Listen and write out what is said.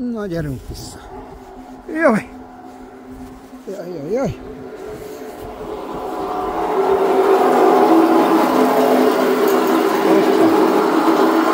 Na, gyerünk vissza. Jaj! Jaj, jaj, jaj!